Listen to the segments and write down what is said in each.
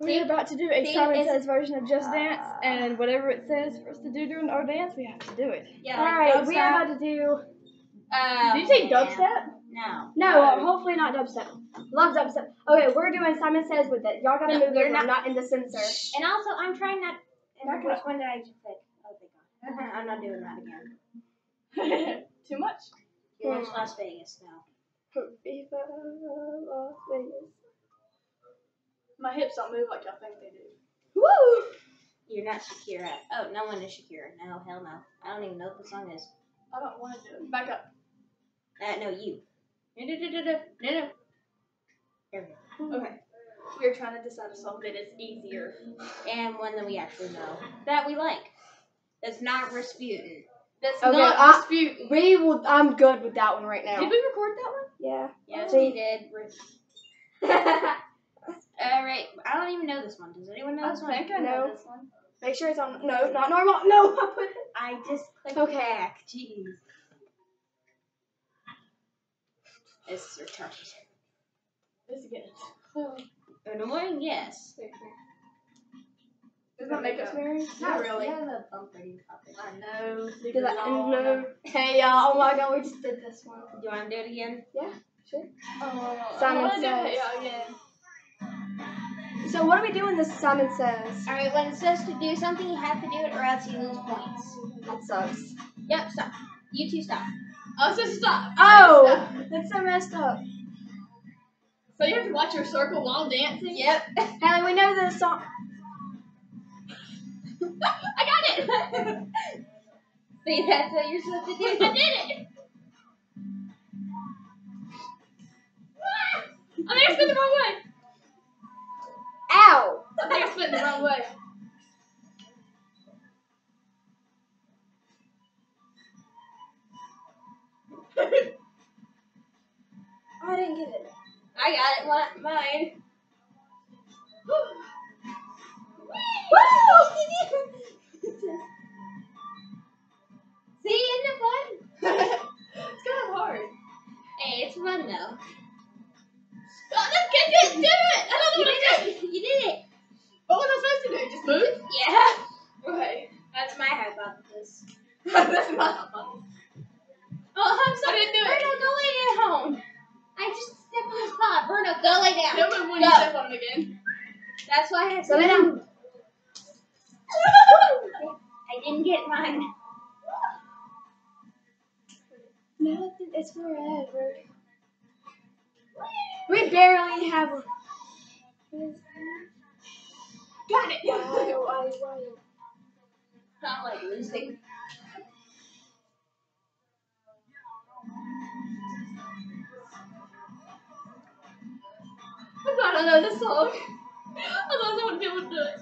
We're about to do a See, Simon Says version of Just Dance, Uh, and whatever it says for us to do during our dance, we have to do it. Yeah. All like right, we are about to do. Uh, Did you say yeah. dubstep? No. No, uh, hopefully not dubstep. Love dubstep. Okay, we're doing Simon Says with it. Y'all gotta No, move you're it. not- I'm not in the sensor. And also, I'm trying not. And Back which one did I just pick? Oh, thank God. I'm not doing that again. Too much? You watch Las Vegas now. Viva Las Vegas. My hips don't move like y'all think they do. Woo! You're not Shakira. Oh, no one is Shakira. No, hell no. I don't even know what the song is. I don't want to do it. Back up. Uh, no, you. No, no, no, no, no, no, no. There we go. Okay. We're trying to decide a song that is easier. And one that we actually know that we like. That's not Rasputin. That's Okay, not I- Rasputin. We will. I'm good with that one right now. Did we record that one? Yeah. Yes, we did. Uh, Alright, I don't even know this one. Does anyone know this one? think I know No. this one. Make sure it's on. No, not normal. No, I put it. I just clicked Okay. back. Jeez. It's retarded. This again. Annoying, oh, yes. Is that makeup smearing? Not really. Yeah, the bumping topic. I know. Cause I no. Hey y'all. Oh my God, we just did this one. Do you want to do it again? Yeah, sure. Oh, Simon I wanna do it yeah, again. So what do we doing? This Simon Says. Alright, when it says to do something, you have to do it or else you lose points. That sucks. Yep, stop. You two stop. Oh, so stop. Oh, Stop. that's so messed up. So you have to watch your circle while dancing? Yep. Haley, we know this song. I got it! See, that's what you're supposed to do. I did it! I think I spit the wrong way. I got it. What? Mine. Woo! See, isn't it fun? it's kind of hard. Hey, it's fun though. Oh, this kid didn't do it! I don't know You what I did it. You did it. What was I supposed to do? Just move? Yeah. Okay. That's my hypothesis. That's not funny. Oh, I'm sorry. I didn't do it. On. Bruno, go lay down. Tell me when Go. you step on him again. That's why I So said lay down. I didn't get mine. Nothing is forever. We barely have. a- Got it! Why, why, why? Not like losing. I know this song. Otherwise I wouldn't be able to do it.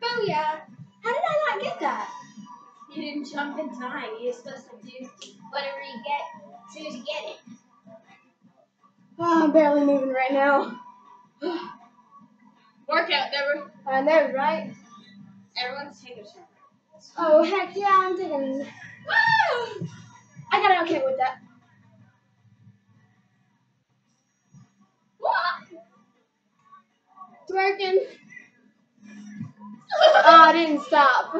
Oh yeah. How did I not get that? You didn't jump in time. You're supposed to do whatever you get as soon as you get it. Oh, I'm barely moving right now. Workout, Deborah. I know, right? Everyone's take a turn. Oh, heck yeah, I'm taking. Woo! I got it okay with that. Twerking. oh, I didn't stop.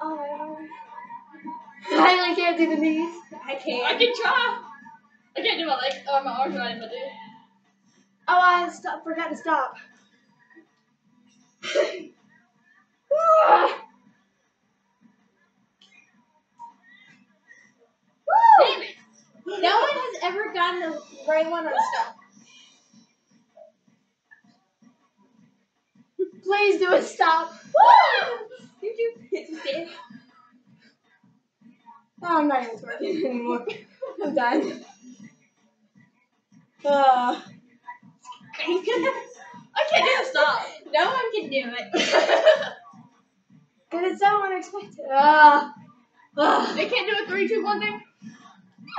Oh, I really can't do the knees. I can't. I can try. I can't do my legs or oh, my arms right if I do. Oh, I stop, forgot to stop. Damn it. No one has ever gotten the right one on stop. Please do it. stop. Did You do. It's dead. Oh, I'm not even twerking anymore. I'm done. Uh, I can't do the stop. No one can do it. Cause it's so unexpected. Ah. Ah. they can't do a three, two, one thing.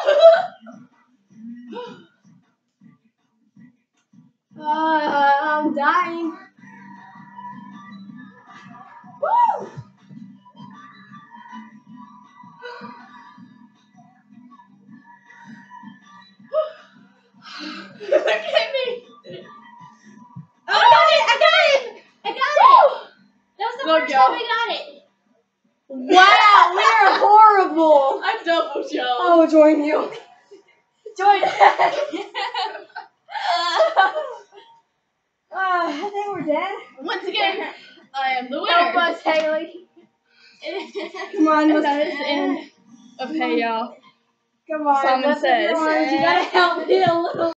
Ah, I'm dying. Woo! Look at me. Oh, I got it! I got it! I got it! That was the first time I got it. Wow, we are horrible. I double. I will join you. Join us. Uh, I think we're dead. Once again, I am the Help winner. us, Haley. Come on, let's that is the end of Hey Ya. Come on, Simon says. You gotta help me a little.